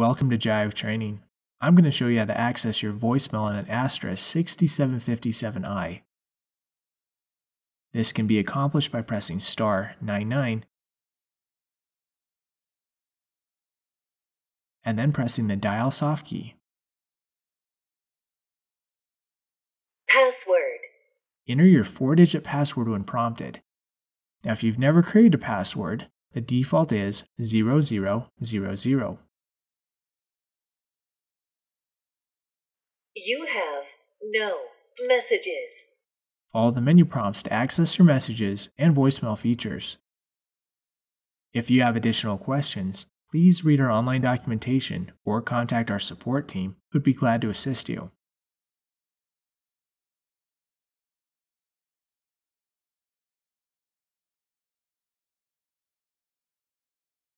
Welcome to Jive Training. I'm going to show you how to access your voicemail on an Aastra 6757i. This can be accomplished by pressing star 99 and then pressing the dial soft key. Password. Enter your four digit password when prompted. Now, if you've never created a password, the default is 0000. You have no messages. Follow the menu prompts to access your messages and voicemail features. If you have additional questions, please read our online documentation or contact our support team who'd be glad to assist you.